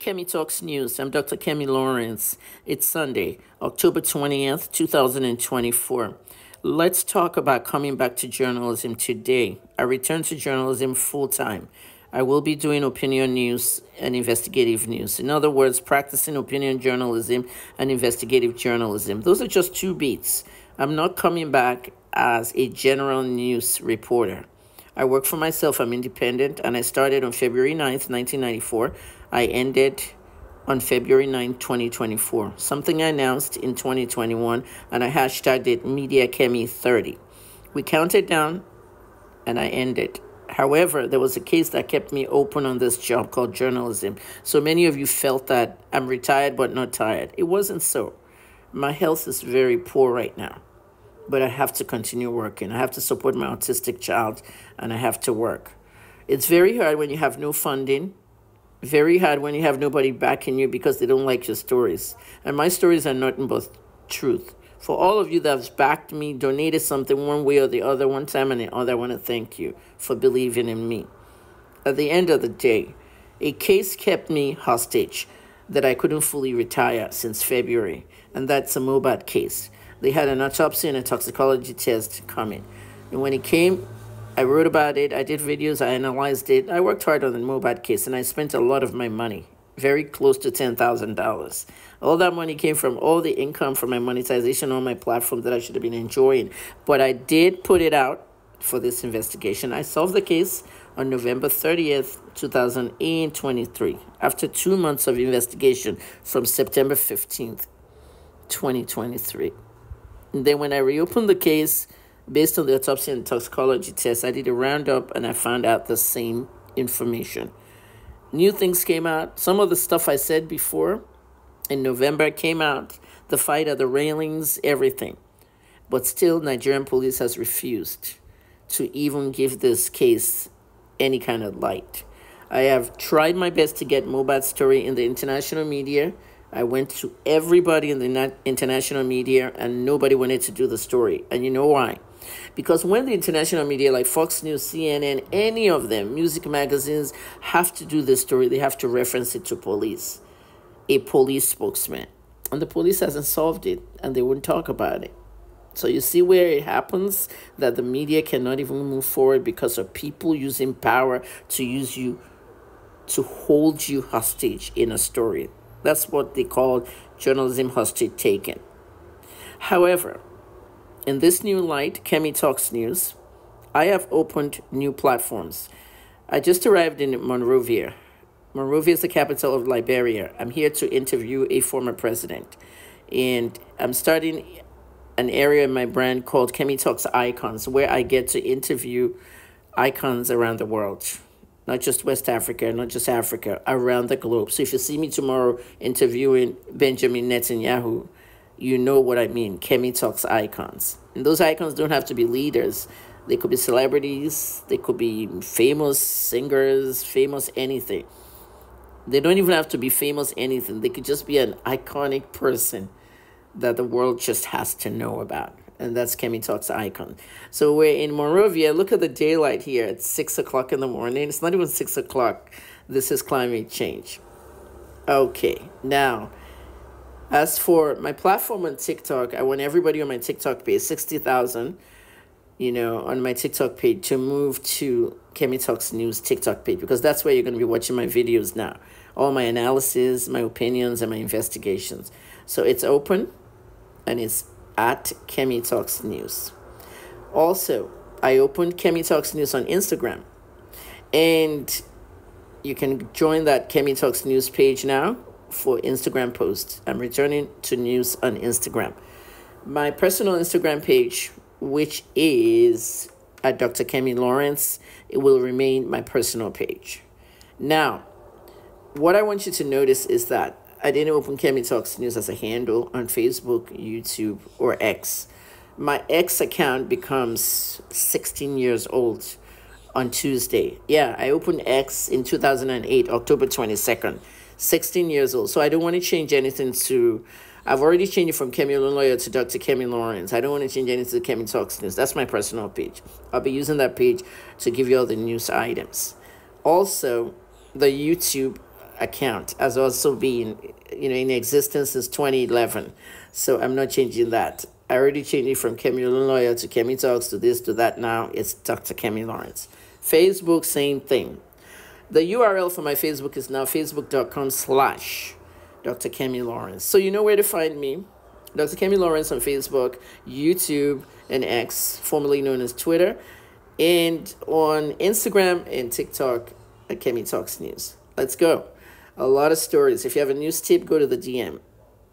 Kemi Talks News. I'm Dr. Kemi Olunloyo. It's Sunday, October 20th, 2024. Let's talk about coming back to journalism today. I return to journalism full time. I will be doing opinion news and investigative news. In other words, practicing opinion journalism and investigative journalism. Those are just two beats. I'm not coming back as a general news reporter. I work for myself, I'm independent, and I started on February 9th, 1994. I ended on February 9, 2024, something I announced in 2021, and I hashtagged it Media Kemi 30. We counted down, and I ended. However, there was a case that kept me open on this job called journalism. So many of you felt that I'm retired but not tired. It wasn't so. My health is very poor right now but I have to continue working. I have to support my autistic child and I have to work. It's very hard when you have no funding, very hard when you have nobody backing you because they don't like your stories. And my stories are nothing but truth. For all of you that have backed me, donated something one way or the other, one time and the other, I want to thank you for believing in me. At the end of the day, a case kept me hostage that I couldn't fully retire since February, and that's a Mohbad case they had an autopsy and a toxicology test coming. And when it came, I wrote about it, I did videos, I analyzed it. I worked hard on the Mohbad case and I spent a lot of my money, very close to $10,000. All that money came from all the income from my monetization on my platform that I should have been enjoying. But I did put it out for this investigation. I solved the case on November 30th, 2023, after two months of investigation from September 15th, 2023. And then when I reopened the case, based on the autopsy and toxicology test, I did a roundup and I found out the same information. New things came out. Some of the stuff I said before in November came out. The fight at the railings, everything. But still, Nigerian police has refused to even give this case any kind of light. I have tried my best to get Mohbad's story in the international media I went to everybody in the international media and nobody wanted to do the story. And you know why? Because when the international media like Fox News, CNN, any of them, music magazines have to do this story, they have to reference it to police, a police spokesman. And the police hasn't solved it and they wouldn't talk about it. So you see where it happens that the media cannot even move forward because of people using power to use you to hold you hostage in a story. That's what they call journalism hostage taken. However, in this new light, Kemi Talks News, I have opened new platforms. I just arrived in Monrovia. Monrovia is the capital of Liberia. I'm here to interview a former president. And I'm starting an area in my brand called Kemi Talks Icons, where I get to interview icons around the world not just West Africa, not just Africa, around the globe. So if you see me tomorrow interviewing Benjamin Netanyahu, you know what I mean. Kemi Talks icons. And those icons don't have to be leaders. They could be celebrities, they could be famous singers, famous anything. They don't even have to be famous anything. They could just be an iconic person that the world just has to know about and that's Kemi Talks icon. So we're in Monrovia. Look at the daylight here. It's 6 o'clock in the morning. It's not even 6 o'clock. This is climate change. Okay, now, as for my platform on TikTok, I want everybody on my TikTok page, 60,000, you know, on my TikTok page to move to Kemi Talks News TikTok page because that's where you're going to be watching my videos now. All my analysis, my opinions, and my investigations. So it's open and it's at Kemi Talks News. Also, I opened Kemi Talks News on Instagram. And you can join that Kemi Talks News page now for Instagram posts. I'm returning to news on Instagram. My personal Instagram page, which is uh, at Dr. Kemi Olunloyo, it will remain my personal page. Now, what I want you to notice is that I didn't open Kemi Talks News as a handle on Facebook, YouTube, or X. My X account becomes 16 years old on Tuesday. Yeah, I opened X in 2008, October 22nd. 16 years old. So I don't want to change anything to. I've already changed it from Kemi Olunloyo to Dr. Kemi Olunloyo. I don't want to change anything to Kemi Talks News. That's my personal page. I'll be using that page to give you all the news items. Also, the YouTube account has also been, you know, in existence since 2011. So I'm not changing that. I already changed it from Kemi Olunloyo to Kemi Talks to this to that. Now it's Dr. Kemi Olunloyo. Facebook, same thing. The URL for my Facebook is now facebook.com slash Dr. Kemi Olunloyo. So you know where to find me. Dr. Kemi Olunloyo on Facebook, YouTube, and X, formerly known as Twitter, and on Instagram and TikTok at Kemi Talks News. Let's go. A lot of stories. If you have a news tip, go to the DM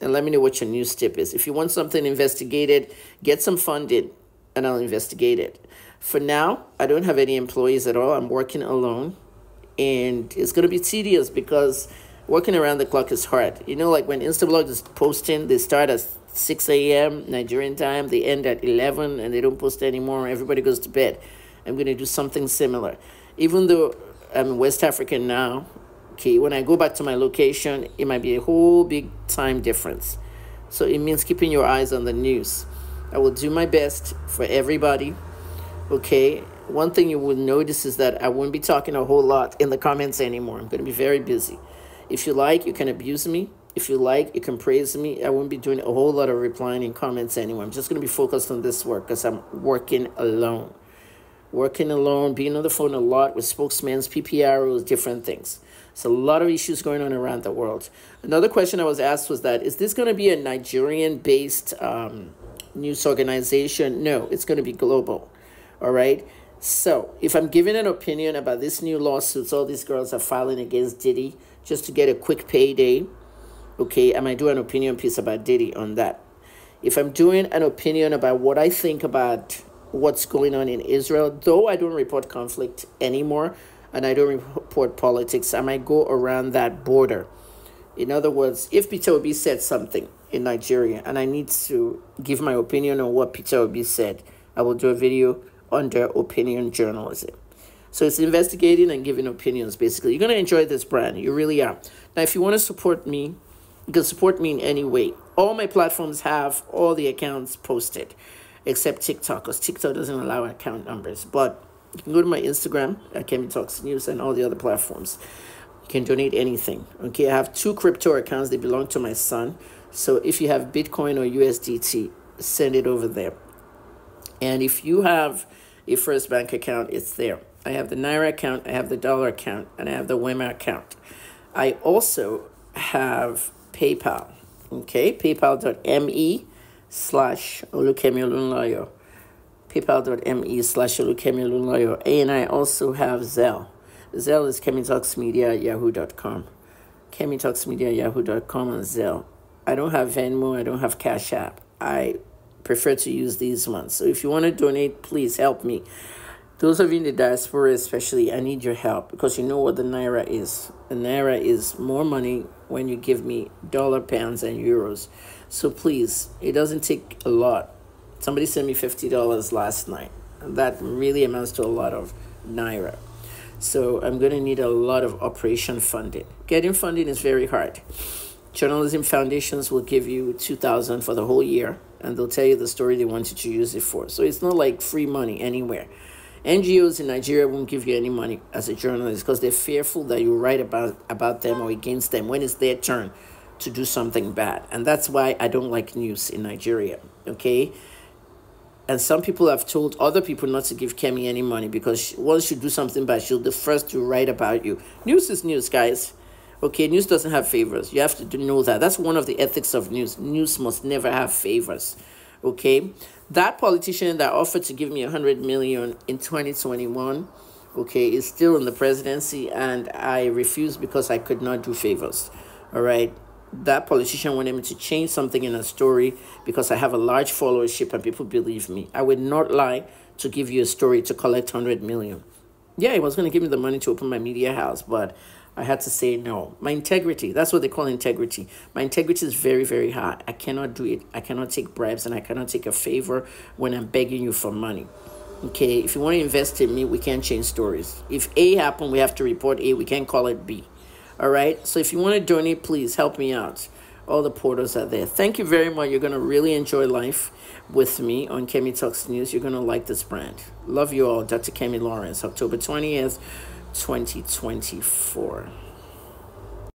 and let me know what your news tip is. If you want something investigated, get some funding and I'll investigate it. For now, I don't have any employees at all. I'm working alone and it's going to be tedious because working around the clock is hard. You know, like when Instablog is posting, they start at 6 a.m. Nigerian time, they end at 11 and they don't post anymore. Everybody goes to bed. I'm going to do something similar. Even though I'm West African now, okay, when I go back to my location, it might be a whole big time difference. So it means keeping your eyes on the news. I will do my best for everybody, okay? One thing you will notice is that I won't be talking a whole lot in the comments anymore. I'm going to be very busy. If you like, you can abuse me. If you like, you can praise me. I won't be doing a whole lot of replying in comments anymore. I'm just going to be focused on this work because I'm working alone. Working alone, being on the phone a lot with spokesmen, PPROs, different things. So a lot of issues going on around the world. Another question I was asked was that, is this going to be a Nigerian-based um, news organization? No, it's going to be global. All right. So, if I'm giving an opinion about this new lawsuits all these girls are filing against Diddy just to get a quick payday, okay, I might do an opinion piece about Diddy on that. If I'm doing an opinion about what I think about what's going on in Israel, though I don't report conflict anymore and I don't report politics, I might go around that border. In other words, if Peter Obi said something in Nigeria and I need to give my opinion on what Peter Obi said, I will do a video under opinion journalism. So it's investigating and giving opinions, basically. You're going to enjoy this brand. You really are. Now, if you want to support me, you can support me in any way. All my platforms have all the accounts posted, except TikTok, because TikTok doesn't allow account numbers. But you can go to my Instagram at Kemi Talks News and all the other platforms. You can donate anything. Okay, I have two crypto accounts. They belong to my son. So if you have Bitcoin or USDT, send it over there. And if you have a First Bank account, it's there. I have the Naira account, I have the dollar account, and I have the Wema account. I also have PayPal. Okay, paypal.me slash olukemiolunloyo. Paypal.me slash olukemiolunloyo. And I also have Zelle. Zelle is kemitalksmedia at yahoo.com. Kemitalksmedia at yahoo.com and Zelle. I don't have Venmo, I don't have Cash App. I prefer to use these ones. So if you want to donate, please help me. Those of you in the diaspora, especially, I need your help because you know what the Naira is. The Naira is more money when you give me dollar, pounds, and euros. So please, it doesn't take a lot. Somebody sent me $50 last night. That really amounts to a lot of Naira. So I'm going to need a lot of operation funding. Getting funding is very hard. Journalism foundations will give you 2000 for the whole year and they'll tell you the story they want you to use it for. So it's not like free money anywhere. NGOs in Nigeria won't give you any money as a journalist because they're fearful that you write about about them or against them when it's their turn to do something bad. And that's why I don't like news in Nigeria. Okay? And some people have told other people not to give Kemi any money because once you do something bad, she'll be the first to write about you. News is news, guys. Okay, news doesn't have favors. You have to know that. That's one of the ethics of news. News must never have favors. Okay, that politician that offered to give me a hundred million in 2021, okay, is still in the presidency, and I refused because I could not do favors. All right, that politician wanted me to change something in a story because I have a large followership and people believe me. I would not lie to give you a story to collect 100 million. Yeah, he was going to give me the money to open my media house, but I had to say no. My integrity, that's what they call integrity. My integrity is very, very high. I cannot do it. I cannot take bribes and I cannot take a favor when I'm begging you for money. Okay, if you want to invest in me, we can't change stories. If A happened, we have to report A. We can't call it B. All right? So if you want to donate, please help me out. All the portals are there. Thank you very much. You're going to really enjoy life with me on Kemi Talks News. You're going to like this brand. Love you all. Dr. Kemi Olunloyo, October 20th. 2024.